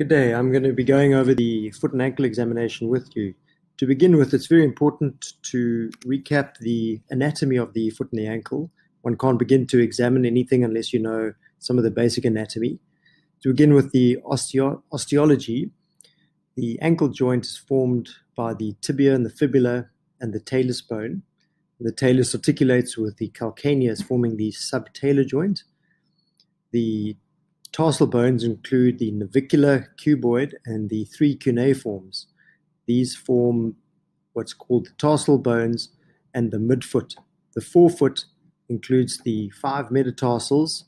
Good day. I'm going to be going over the foot and ankle examination with you. To begin with, it's very important to recap the anatomy of the foot and the ankle. One can't begin to examine anything unless you know some of the basic anatomy. To begin with the osteo- osteology, the ankle joint is formed by the tibia and the fibula and the talus bone. The talus articulates with the calcaneus, forming the subtalar joint. The tarsal bones include the navicular cuboid and the three cuneiforms. These form what's called the tarsal bones and the midfoot. The forefoot includes the five metatarsals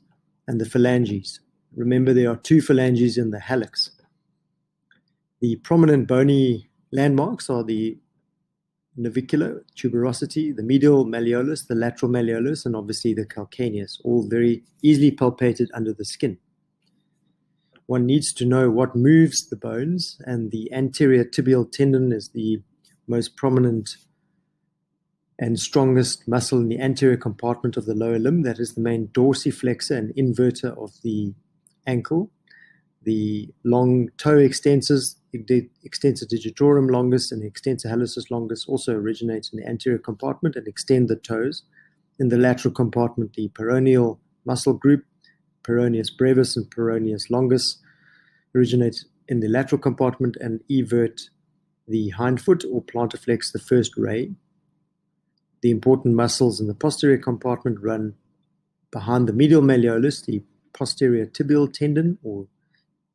and the phalanges. Remember, there are two phalanges in the hallux. The prominent bony landmarks are the navicular tuberosity, the medial malleolus, the lateral malleolus, and obviously the calcaneus, all very easily palpated under the skin. One needs to know what moves the bones, and the anterior tibial tendon is the most prominent and strongest muscle in the anterior compartment of the lower limb. That is the main dorsiflexor and inverter of the ankle. The long toe extensors extensor digitorum longus and extensor hallucis longus also originate in the anterior compartment and extend the toes. In the lateral compartment, the peroneal muscle group, peroneus brevis and peroneus longus, originate in the lateral compartment and evert the hindfoot or plantarflex the first ray. The important muscles in the posterior compartment run behind the medial malleolus, the posterior tibial tendon or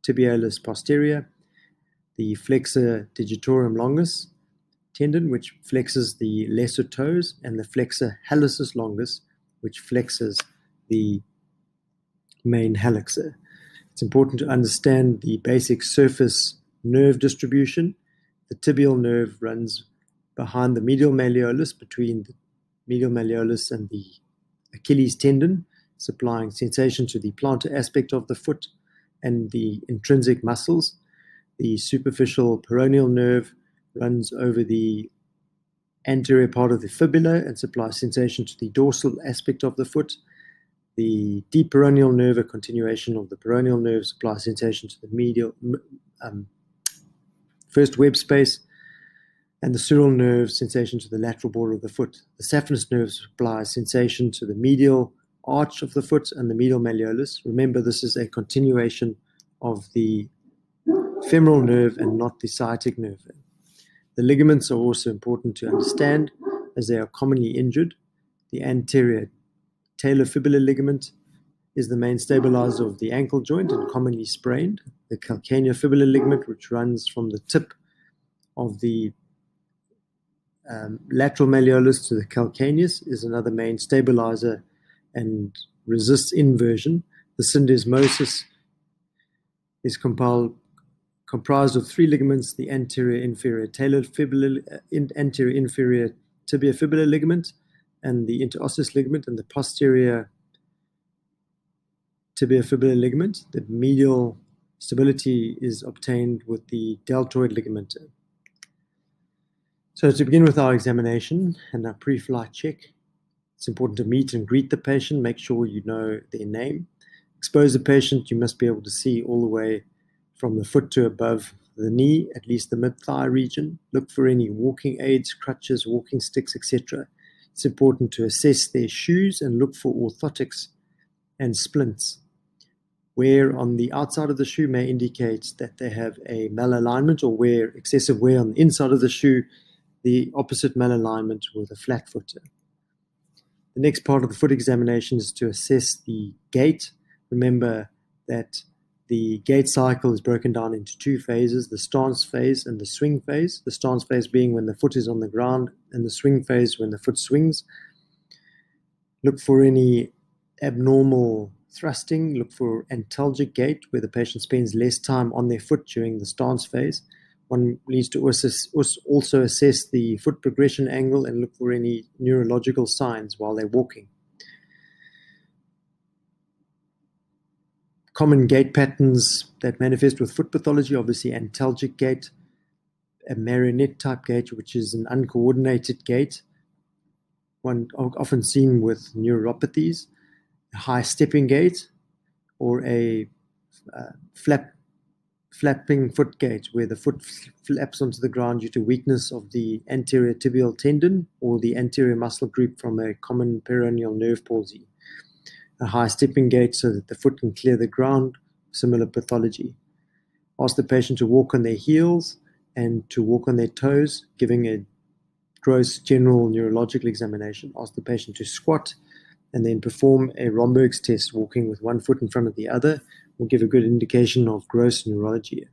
tibialis posterior, the flexor digitorum longus tendon, which flexes the lesser toes, and the flexor hallucis longus, which flexes the main hallux. It's important to understand the basic surface nerve distribution. The tibial nerve runs behind the medial malleolus, between the medial malleolus and the Achilles tendon, supplying sensation to the plantar aspect of the foot and the intrinsic muscles. The superficial peroneal nerve runs over the anterior part of the fibula and supplies sensation to the dorsal aspect of the foot. The deep peroneal nerve, a continuation of the peroneal nerve, supplies sensation to the medial um, first web space, and the sural nerve sensation to the lateral border of the foot. The saphenous nerve supplies sensation to the medial arch of the foot and the medial malleolus. Remember, this is a continuation of the femoral nerve and not the sciatic nerve. The ligaments are also important to understand as they are commonly injured. The anterior talofibular ligament is the main stabilizer of the ankle joint and commonly sprained. The calcaneofibular ligament, which runs from the tip of the um, lateral malleolus to the calcaneus, is another main stabilizer and resists inversion. The syndesmosis is compiled comprised of three ligaments the anterior inferior talofibular, uh, anterior inferior tibia tibiofibular ligament, and the interosseous ligament, and the posterior tibiofibular ligament. The medial stability is obtained with the deltoid ligament. So, to begin with our examination and our pre flight check, it's important to meet and greet the patient, make sure you know their name. Expose the patient, you must be able to see all the way from the foot to above the knee, at least the mid thigh region. Look for any walking aids, crutches, walking sticks, etc. It's important to assess their shoes and look for orthotics and splints. Wear on the outside of the shoe may indicate that they have a malalignment or wear excessive wear on the inside of the shoe, the opposite malalignment with a flat foot. The next part of the foot examination is to assess the gait. Remember that the gait cycle is broken down into two phases the stance phase and the swing phase. The stance phase being when the foot is on the ground, and the swing phase when the foot swings. Look for any abnormal thrusting, look for antalgic gait where the patient spends less time on their foot during the stance phase. One needs to also assess the foot progression angle and look for any neurological signs while they're walking. Common gait patterns that manifest with foot pathology, obviously antalgic gait, a marionette type gait, which is an uncoordinated gait, one often seen with neuropathies, a high stepping gait, or a uh, flap flapping foot gait, where the foot flaps onto the ground due to weakness of the anterior tibial tendon or the anterior muscle group from a common peroneal nerve palsy. A high stepping gait so that the foot can clear the ground, similar pathology. Ask the patient to walk on their heels and to walk on their toes, giving a gross general neurological examination. Ask the patient to squat and then perform a Romberg's test, walking with one foot in front of the other, will give a good indication of gross neurology.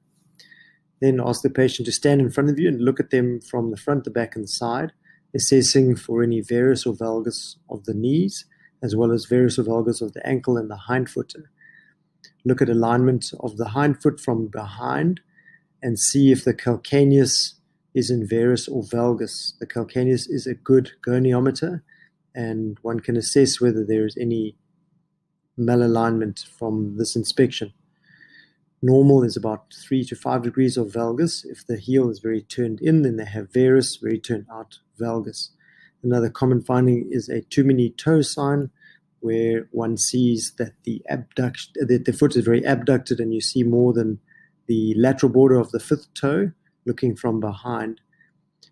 Then ask the patient to stand in front of you and look at them from the front, the back, and the side, assessing for any varus or valgus of the knees, as well as or valgus of the ankle and the hind foot. Look at alignment of the hind foot from behind and see if the calcaneus is in varus or valgus. The calcaneus is a good goniometer, and one can assess whether there is any malalignment from this inspection. Normal is about 3 to 5 degrees of valgus. If the heel is very turned in, then they have varus, very turned out valgus. Another common finding is a too many toe sign, where one sees that the that the foot is very abducted, and you see more than the lateral border of the fifth toe looking from behind.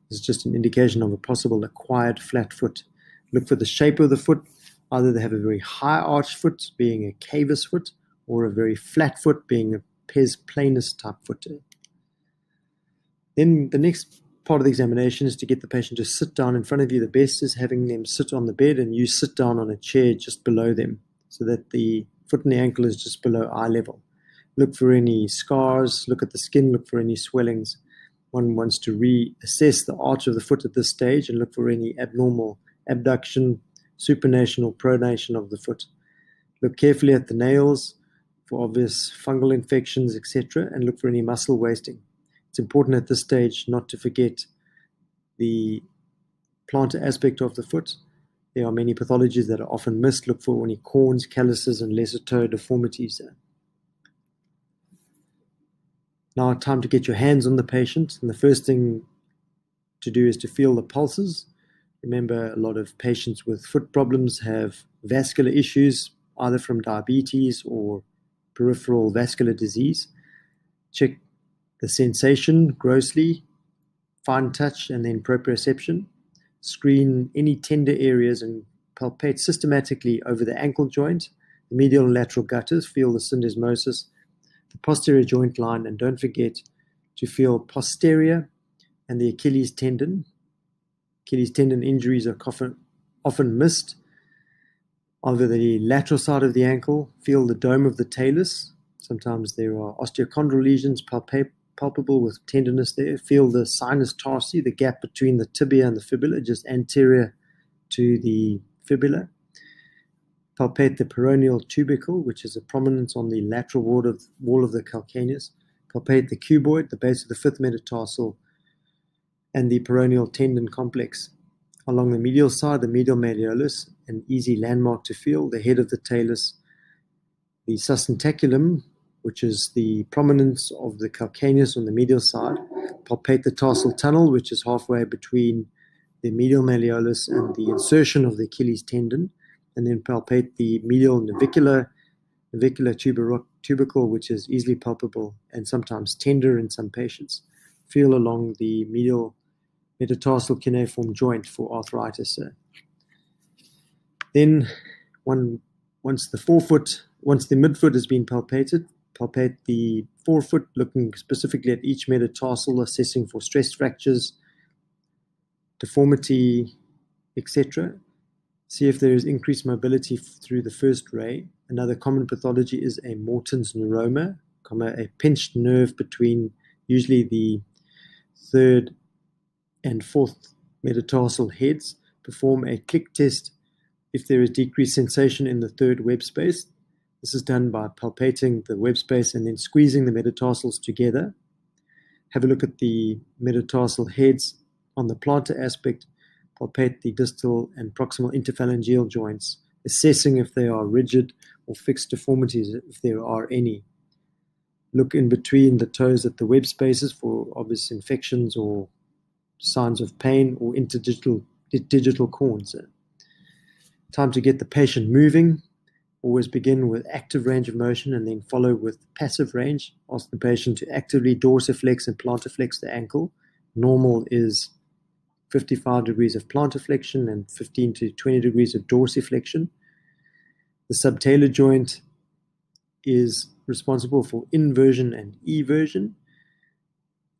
Is just an indication of a possible acquired flat foot. Look for the shape of the foot, Either they have a very high arched foot, being a cavus foot, or a very flat foot, being a pes planus type foot. Then the next part of the examination is to get the patient to sit down in front of you. The best is having them sit on the bed and you sit down on a chair just below them so that the foot and the ankle is just below eye level. Look for any scars, look at the skin, look for any swellings. One wants to reassess the arch of the foot at this stage and look for any abnormal abduction, supination or pronation of the foot. Look carefully at the nails for obvious fungal infections, etc., and look for any muscle wasting. It's important at this stage not to forget the plantar aspect of the foot. There are many pathologies that are often missed. Look for any corns, calluses, and lesser toe deformities. Now, time to get your hands on the patient, and the first thing to do is to feel the pulses Remember, a lot of patients with foot problems have vascular issues, either from diabetes or peripheral vascular disease. Check the sensation grossly, fine touch, and then proprioception. Screen any tender areas and palpate systematically over the ankle joint, the medial and lateral gutters, feel the syndesmosis, the posterior joint line, and don't forget to feel posterior and the Achilles tendon Achilles tendon injuries are often, often missed. Over the lateral side of the ankle, feel the dome of the talus. Sometimes there are osteochondral lesions palpable with tenderness there. Feel the sinus tarsi, the gap between the tibia and the fibula, just anterior to the fibula. Palpate the peroneal tubercle, which is a prominence on the lateral wall of, wall of the calcaneus. Palpate the cuboid, the base of the fifth metatarsal and the peroneal tendon complex. Along the medial side, the medial malleolus, an easy landmark to feel, the head of the talus, the sustentaculum, which is the prominence of the calcaneus on the medial side, palpate the tarsal tunnel, which is halfway between the medial malleolus and the insertion of the Achilles tendon, and then palpate the medial navicular, navicular tubercle, which is easily palpable and sometimes tender in some patients. Feel along the medial metatarsal cuneiform joint for arthritis. Then, one, once the forefoot, once the midfoot has been palpated, palpate the forefoot, looking specifically at each metatarsal, assessing for stress fractures, deformity, etc. See if there is increased mobility through the first ray. Another common pathology is a Morton's neuroma, a pinched nerve between usually the third and fourth metatarsal heads. Perform a click test if there is decreased sensation in the third web space. This is done by palpating the web space and then squeezing the metatarsals together. Have a look at the metatarsal heads on the plantar aspect. Palpate the distal and proximal interphalangeal joints, assessing if they are rigid or fixed deformities, if there are any. Look in between the toes at the web spaces for obvious infections or signs of pain or interdigital digital corns. Time to get the patient moving. Always begin with active range of motion and then follow with passive range. Ask the patient to actively dorsiflex and plantarflex the ankle. Normal is 55 degrees of plantarflexion and 15 to 20 degrees of dorsiflexion. The subtalar joint is responsible for inversion and eversion.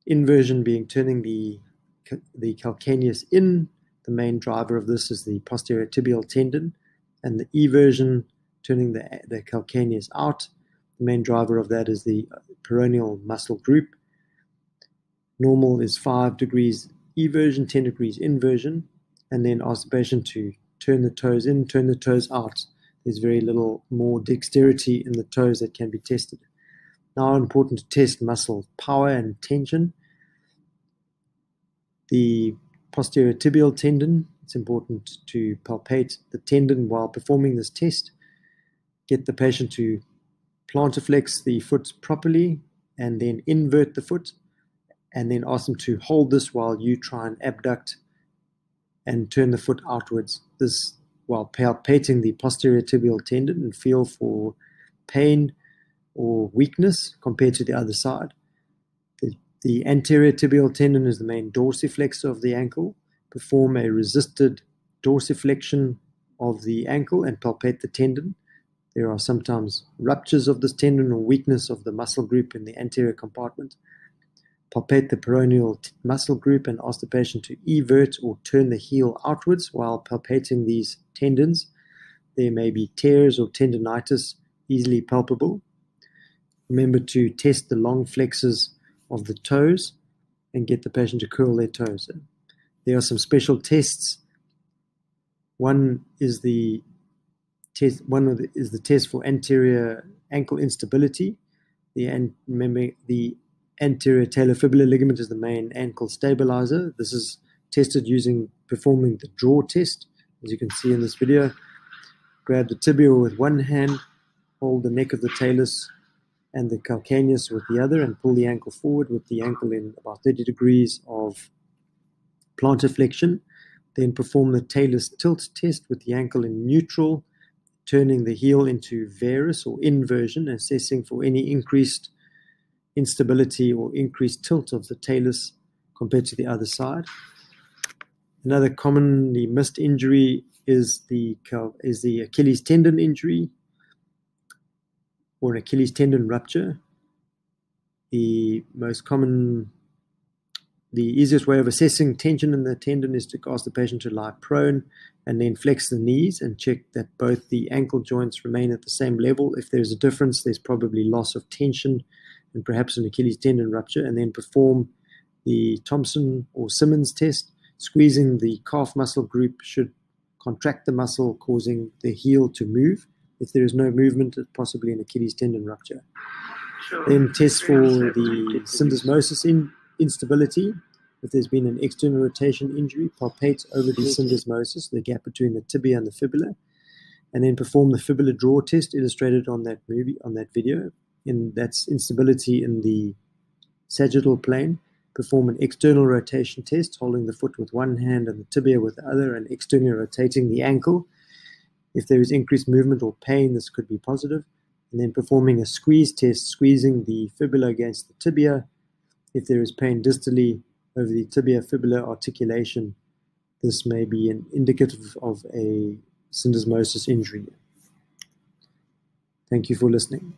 Inversion being turning the, the calcaneus in. The main driver of this is the posterior tibial tendon, and the eversion turning the, the calcaneus out. The main driver of that is the peroneal muscle group. Normal is 5 degrees eversion, 10 degrees inversion, and then patient to turn the toes in, turn the toes out. There's very little more dexterity in the toes that can be tested. Now, important to test muscle power and tension. The posterior tibial tendon, it's important to palpate the tendon while performing this test. Get the patient to plantarflex the foot properly and then invert the foot, and then ask them to hold this while you try and abduct and turn the foot outwards. This while palpating the posterior tibial tendon and feel for pain or weakness compared to the other side. The, the anterior tibial tendon is the main dorsiflexor of the ankle. Perform a resisted dorsiflexion of the ankle and palpate the tendon. There are sometimes ruptures of this tendon or weakness of the muscle group in the anterior compartment. Palpate the peroneal muscle group and ask the patient to evert or turn the heel outwards while palpating these tendons. There may be tears or tendonitis easily palpable. Remember to test the long flexors of the toes and get the patient to curl their toes. There are some special tests. One is the test. One the, is the test for anterior ankle instability. The and remember the anterior talofibular ligament is the main ankle stabilizer. This is tested using performing the drawer test, as you can see in this video. Grab the tibia with one hand, hold the neck of the talus and the calcaneus with the other, and pull the ankle forward with the ankle in about 30 degrees of plantar flexion. Then perform the talus tilt test with the ankle in neutral, turning the heel into varus or inversion, assessing for any increased instability or increased tilt of the talus compared to the other side. Another commonly missed injury is the is the Achilles tendon injury or an Achilles tendon rupture. The most common, the easiest way of assessing tension in the tendon is to ask the patient to lie prone and then flex the knees and check that both the ankle joints remain at the same level. If there's a difference, there's probably loss of tension and perhaps an Achilles tendon rupture, and then perform the Thompson or Simmonds test. Squeezing the calf muscle group should contract the muscle, causing the heel to move. If there is no movement, it's possibly an Achilles tendon rupture. Sure. Then test for the syndesmosis in, instability. If there's been an external rotation injury, palpate over the mm-hmm. syndesmosis, the gap between the tibia and the fibula, and then perform the fibula drawer test illustrated on that movie on that video in that's instability in the sagittal plane. Perform an external rotation test, holding the foot with one hand and the tibia with the other, and externally rotating the ankle. If there is increased movement or pain, this could be positive. And then performing a squeeze test, squeezing the fibula against the tibia. If there is pain distally over the tibia fibula articulation, this may be an indicative of a syndesmosis injury. Thank you for listening.